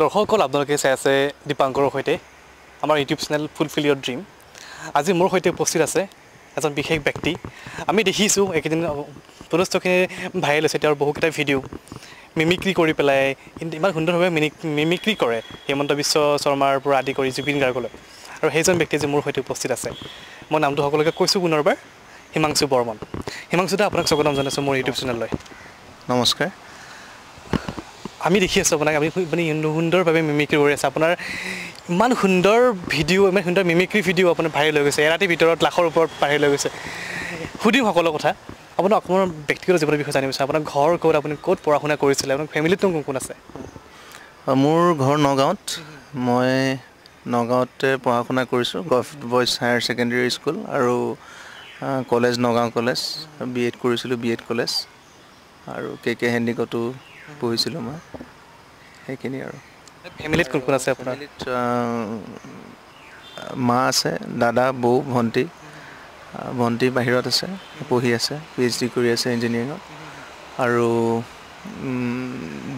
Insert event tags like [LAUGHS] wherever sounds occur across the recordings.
দৰ্শকসকল আপোনালোকে চাই আছে দীপাংকৰৰ সৈতে আমাৰ YouTube channel fulfil your dream আজি মোৰ সৈতে উপস্থিত আছে এজন বিশেষ ব্যক্তি। আমি দেখিছোঁ এইকেইদিন যথেষ্টখিনি ভাইৰেল হৈছে তেওঁৰ বহুকেইটা ভিডিঅ' মিমিক্ৰি কৰি পেলাই ইমান সুন্দৰভাৱে মিনিক মিমিক্ৰি কৰে হিমন্ত বিশ্ব শৰ্মাৰ পৰা আদি কৰি জুবিন গাৰ্গলৈ। আৰু সেইজন ব্যক্তি আজি মোৰ সৈতে উপস্থিত আছে। মই নামটো সকলোকে কৈছোঁ পুনৰবাৰ হিমাংশু বৰ্মন। হিমাংশু দা আপোনাক স্বাগতম জনাইছোঁ মোৰ ইউটিউব চেনেললৈ। নমস্কাৰ। আমি দেখি আছোঁ আপোনাক আপুনি আপুনি সুন্দৰভাৱে মিমিক্ৰি কৰি আছে। আপোনাৰ ইমান সুন্দৰ ভিডিঅ' ইমান সুন্দৰ মিমিক্ৰি ভিডিঅ' আপোনাৰ ভাইৰেল হৈ গৈছে। এৰাতিৰ ভিতৰত লাখৰ ওপৰত ভাইৰেল হৈ গৈছে। সুধিম সকলো কথা আপোনাৰ অসমৰ ব্যক্তিগত জীৱনৰ বিষয়ে জানিব বিচাৰোঁ। আপোনাৰ ঘৰ ক'ত আপুনি ক'ত পঢ়া শুনা কৰিছিলে আপোনাৰ ফেমিলিত কোন কোন আছে? মোৰ ঘৰ নগাঁৱত। মই নগাঁৱতে পঢ়া শুনা কৰিছোঁ gov boys higher secondary school আৰু college Nagaon college. B Ed কৰিছিলোঁ বি এড কলেজ। আৰু কে কে হেণ্ডিকতো পঢ়িছিলোঁ মই। সেইখিনি আৰু। ফেমিলিত কোন কোন আছে আপোনাৰ? মা আছে দাদা বৌ ভণ্টি ভণ্টি বাহিৰত আছে পঢ়ি আছে পি এইচ ডি কৰি আছে ইঞ্জিনিয়াৰিঙত আৰু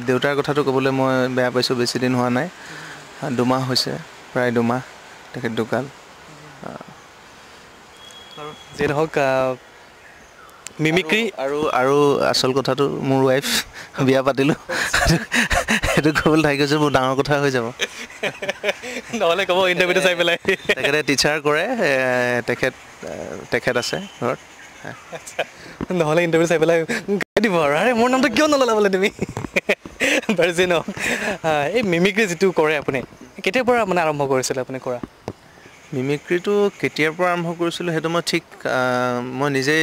দেউতাৰ কথাটো ক'বলৈ মই বেয়া পাইছোঁ বেছি দিন হোৱা নাই। দুমাহ হৈছে প্ৰায় দুমাহ তেখেত ঢুকাল যিয়ে নহওক মিমিক্ৰি আৰু আৰু আচল কথাটো মোৰ ৱাইফ বিয়া পাতিলোঁ। সেইটো ক'বলৈ থাকি গৈছে বহুত ডাঙৰ কথা হৈ যাব। নহ'লে ক'ব ইণ্টাৰভিউটো চাই পেলাই। তেখেতে টিচাৰ কৰে তেখেত তেখেত আছে ঘৰত। নহ'লে ইণ্টাৰভিউ চাই পেলাই গাই দিব আৰু। আৰে মোৰ নামটো কিয় নল'লা বোলে তুমি? বাৰু যি নহওক। এই মিমিক্ৰি যিটো কৰে আপুনি কেতিয়াৰ পৰা মানে আৰম্ভ কৰিছিলে আপুনি কৰা? মিমিক্ৰিটো কেতিয়াৰ পৰা আৰম্ভ কৰিছিলোঁ সেইটো মই ঠিক মই নিজেই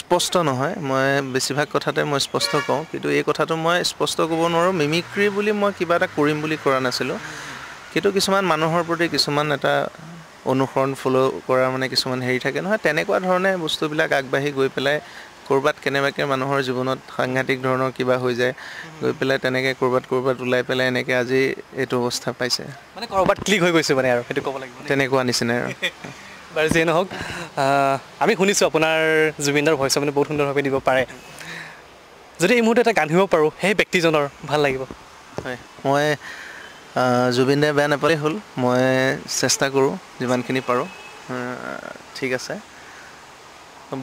স্পষ্ট নহয় মই বেছিভাগ কথাতে মই স্পষ্ট কওঁ কিন্তু এই কথাটো মই স্পষ্ট ক'ব নোৱাৰোঁ। মিমিক্ৰি বুলি মই কিবা এটা কৰিম বুলি কৰা নাছিলোঁ কিন্তু কিছুমান মানুহৰ প্ৰতি কিছুমান এটা অনুসৰণ ফ'ল' কৰাৰ মানে কিছুমান হেৰি থাকে। নহয় তেনেকুৱা ধৰণে বস্তুবিলাক আগবাঢ়ি গৈ পেলাই ক'ৰবাত কেনেবাকৈ মানুহৰ জীৱনত সাংঘাতিক ধৰণৰ কিবা হৈ যায় গৈ পেলাই তেনেকৈ ক'ৰবাত ক'ৰবাত ওলাই পেলাই এনেকৈ আজি এইটো অৱস্থা পাইছে। মানে ক'ৰবাত ক্লিক হৈ গৈছে মানে আৰু সেইটো ক'ব লাগিব? তেনেকুৱা নিচিনাই আৰু। [LAUGHS] বাৰু যিয়ে নহওক আমি শুনিছোঁ আপোনাৰ জুবিনদাৰ ভইচ মানে বহুত সুন্দৰভাৱে দিব পাৰে। যদি এই মুহূৰ্তত এটা গান শুনিব পাৰোঁ সেই ব্যক্তিজনৰ ভাল লাগিব। হয় মই আহ, জুবিন দাই বেয়া নাপালেই হ'ল মই চেষ্টা কৰোঁ যিমানখিনি পাৰোঁ। ঠিক আছে।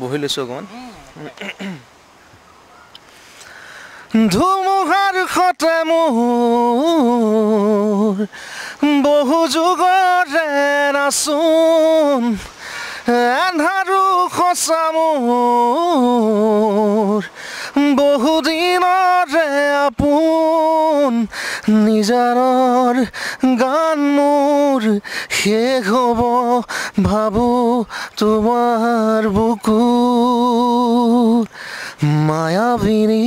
বহি লৈছোঁ অকণমান। ধুমুহাৰ সতে মোৰ বহু যুগৰে নাচোন। এন্ধাৰো সঁচা মোৰ বহুদিনৰে আপোন নিজাৰৰ গান মোৰ শেষ হ'ব ভাবোঁ তোমাৰ বুকু মায়াবিনী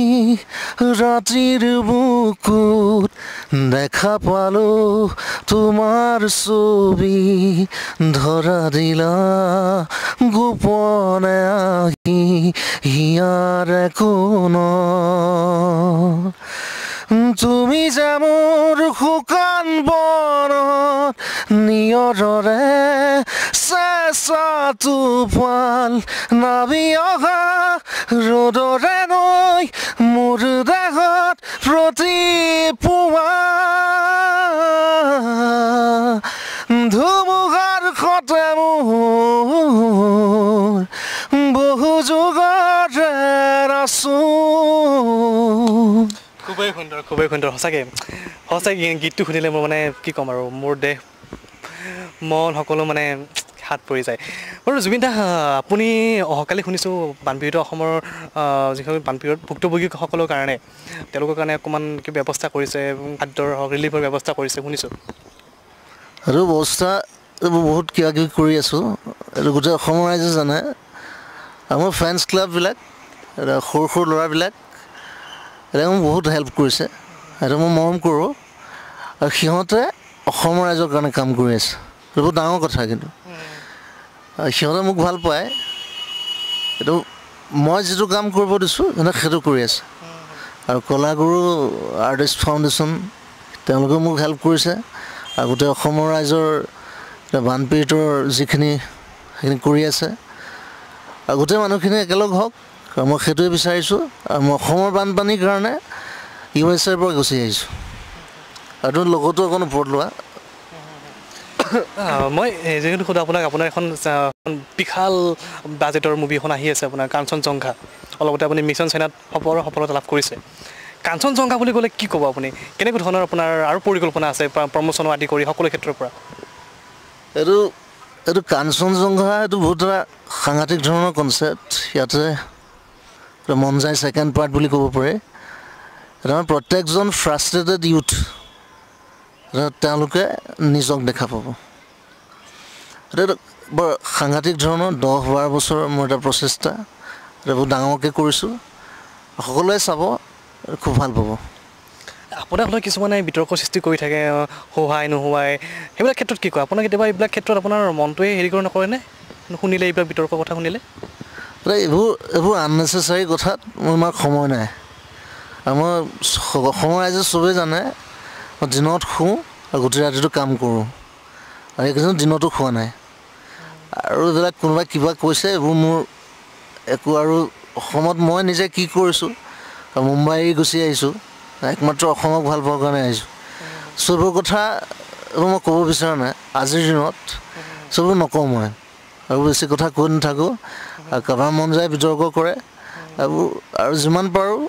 ৰাতিৰ বুকুত দেখা পালো তোমাৰ ছবি ধৰা দিলা গোপনে আহি হিয়াৰে কোন তুমি যে শুকান বনত নিয়ৰৰে চেঁচা নাবি অহা ৰ'দৰে নৈ মোৰ দেহত প্ৰতি পুৱা ধুমুহাৰ সতে মোৰ বহু নাচোন খুবেই সুন্দৰ খুবেই সুন্দৰ। সঁচাকৈ সঁচাকৈ গীতটো শুনিলে মোৰ মানে কি ক'ম আৰু মোৰ দেহ মন সকলো মানে হাত পৰি যায়। বাৰু জুবিন দা আপুনি অহাকালি শুনিছোঁ বানপীড়িত অসমৰ যিসকল বানপীড়িত ভুক্তভোগীসকলৰ কাৰণে তেওঁলোকৰ কাৰণে অকণমান কিবা ব্যৱস্থা কৰিছে খাদ্যৰ হওক ৰিলিফৰ ব্যৱস্থা কৰিছে শুনিছোঁ। আৰু ব্যৱস্থা এইবোৰ বহুত কিবা কিবি কৰি আছোঁ। এইটো গোটেই অসমৰ ৰাইজে জানে। আমাৰ ফ্ৰেণ্ডছ ক্লাববিলাক সৰু সৰু ল'ৰাবিলাক মোক বহুত হেল্প কৰিছে। সেইটো মই মৰম কৰোঁ। আৰু সিহঁতে অসমৰ ৰাইজৰ কাৰণে কাম কৰি আছে। এইটো বহুত ডাঙৰ কথা কিন্তু। সিহঁতে মোক ভাল পায়। এইটো মই যিটো কাম কৰিব দিছোঁ সিহঁতে সেইটো কৰি আছে। আৰু কলাগুৰু আৰ্টিষ্ট ফাউণ্ডেশ্যন তেওঁলোকেও মোক হেল্প কৰিছে। আৰু গোটেই অসমৰ ৰাইজৰ বানপীড়িতৰ যিখিনি সেইখিনি কৰি আছে। আৰু গোটেই মানুহখিনি একেলগ হওক। আৰু মই সেইটোৱে বিচাৰিছোঁ আৰু মই অসমৰ বানপানীৰ কাৰণে ইউ এছ এৰ পৰা গুচি আহিছোঁ। আৰু লগতো অকণ ওপৰত লোৱা। মই যিহেতু সোধা আপোনাক আপোনাৰ এখন বিশাল বাজেটৰ মুভি এখন আহি আছে আপোনাৰ কাঞ্চনজংঘা। অলপতে আপুনি মিছন চাইনাত সফল সফলতা লাভ কৰিছে। কাঞ্চনজংঘা বুলি ক'লে কি ক'ব আপুনি? কেনেকুৱা ধৰণৰ আপোনাৰ আৰু পৰিকল্পনা আছে প্ৰমোচনো আদি কৰি সকলো ক্ষেত্ৰৰ পৰা? এইটো এইটো কাঞ্চনজংঘা এইটো বহুত এটা সাংঘাতিক ধৰণৰ কনচেপ্ট ইয়াতে মন যায় ছেকেণ্ড পাৰ্ট বুলি ক'ব পাৰে। এটা মানে প্ৰত্যেকজন ফ্ৰাষ্ট্ৰেটেড ইউথ তেওঁলোকে নিজক দেখা পাব। এইটো বৰ সাংঘাতিক ধৰণৰ দহ বাৰ বছৰৰ মোৰ এটা প্ৰচেষ্টা। বহুত ডাঙৰকৈ কৰিছোঁ। সকলোৱে চাব খুব ভাল পাব। আপোনাক লৈ কিছুমানে বিতৰ্ক সৃষ্টি কৰি থাকে হোৱাই নোহোৱাই সেইবিলাক ক্ষেত্ৰত কি কয়? আপোনাৰ কেতিয়াবা এইবিলাক ক্ষেত্ৰত আপোনাৰ মনটোৱে হেৰি কৰি নকৰেনে? শুনিলে এইবিলাক বিতৰ্কৰ কথা শুনিলে? এতিয়া এইবোৰ এইবোৰ আননেচেচাৰী কথাত মোৰ ইমান সময় নাই। আৰু মই অসমৰ ৰাইজে চবেই জানে। মই দিনত শুওঁ আৰু গোটেই ৰাতিটো কাম কৰোঁ। আৰু এইকেইদিন দিনতো খোৱা নাই। আৰু এইবিলাক কোনোবাই কিবা কৈছে এইবোৰ মোৰ একো আৰু অসমত মই নিজে কি কৰিছোঁ আৰু মুম্বাই গুচি আহিছোঁ। একমাত্ৰ অসমক ভাল পোৱাৰ কাৰণে আহিছোঁ। চবৰ কথা এইবোৰ মই ক'ব বিচৰা নাই। আজিৰ দিনত চবোৰ নকওঁ মই। আৰু বেছি কথা কৈ নাথাকোঁ। কাৰোবাৰ মন যায় বিতৰ্ক কৰে। এইবোৰ আৰু যিমান পাৰোঁ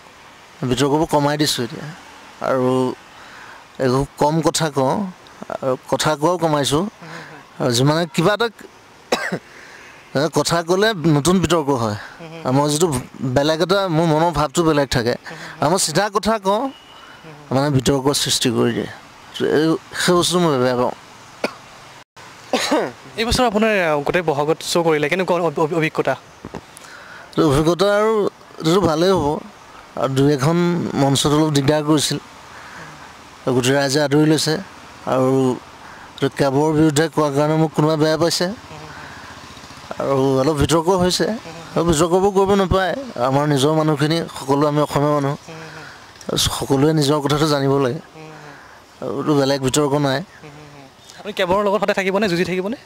বিতৰ্কবোৰ কমাই দিছোঁ এতিয়া। আৰু একো কম কথা কওঁ আৰু কথা কোৱাও কমাইছোঁ। আৰু যিমানে কিবা এটা [COUGHS] কথা ক'লে নতুন বিতৰ্ক হয়। আৰু মই যিটো বেলেগ এটা মোৰ মনৰ ভাৱটো বেলেগ থাকে। আৰু মই চিধা কথা কওঁ মানে বিতৰ্কৰ সৃষ্টি কৰি দিয়ে। সেই বস্তুটো মই বেয়া পাওঁ। এই বছৰ আপোনাৰ গোটেই বহাগত শ্ব' কৰিলে কেনেকুৱা অভি- অভি- অভিজ্ঞতা? এইটো অভিজ্ঞতা আৰু এইটোতো ভালেই হ'ব। আৰু দুই এখন মঞ্চত অলপ দিগদাৰ কৰিছিল। গোটেই ৰাইজে আদৰি লৈছে। আৰু এইটো কেবৰ বিৰুদ্ধে কোৱাৰ কাৰণে মোক কোনোবাই বেয়া পাইছে। আৰু অলপ বিতৰ্ক হৈছে। আৰু বিতৰ্কবোৰ কৰিব নাপায়। আমাৰ নিজৰ মানুহখিনি সকলো আমি অসমীয়া মানুহ। সকলোৱে নিজৰ কথাটো জানিব লাগে। আৰু এইটো বেলেগ বিতৰ্ক নাই। আপুনি কেবৰ লগত সদায় থাকিবনে? যুঁজি থাকিবনে?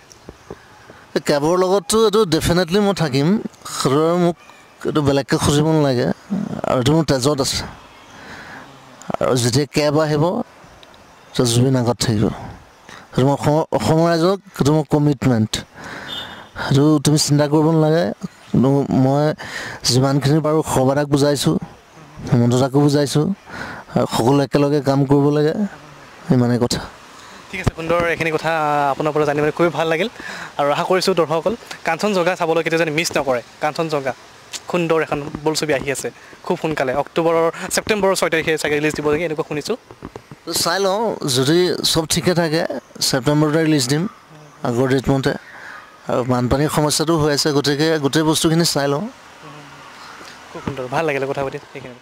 কেবৰ লগততো এইটো ডেফিনেটলি মই থাকিম। সেইটো আৰু মোক এইটো বেলেগকৈ খুজিব নালাগে। আৰু এইটো মোৰ তেজত আছে। আৰু যেতিয়া কেব আহিব জুবিন আগত থাকিব। সেইটো মই অসমৰ ৰাইজক সেইটো মোৰ কমিটমেণ্ট সেইটো তুমি চিন্তা কৰিব নালাগে। মই যিমানখিনি পাৰোঁ সৰ্বাদাক বুজাইছোঁ হেমন্ত দাকো বুজাইছোঁ। আৰু সকলো একেলগে কাম কৰিব লাগে। ইমানেই কথা। ঠিক আছে সুন্দৰ এইখিনি কথা আপোনাৰ পৰা জানিবলৈ খুবেই ভাল লাগিল। আৰু আশা কৰিছোঁ দৰ্শকসকল কাঞ্চনজংঘা চাবলৈ কেতিয়া যেন মিছ নকৰে। কাঞ্চনজংঘা সুন্দৰ এখন বোলছবি আহি আছে খুব সোনকালে। অক্টোবৰৰ ছেপ্টেম্বৰৰ ছয় তাৰিখে চাগে ৰিলিজ দিব লাগে এনেকুৱা শুনিছোঁ। চাই লওঁ যদি চব ঠিকে থাকে ছেপ্টেম্বৰতে ৰিলিজ দিম আগৰ ডেটমতে আৰু বানপানীৰ সমস্যাটো হৈ আছে গতিকে গোটেই বস্তুখিনি চাই লওঁ। খুব সুন্দৰ ভাল লাগিলে কথা পাতি সেইখিনি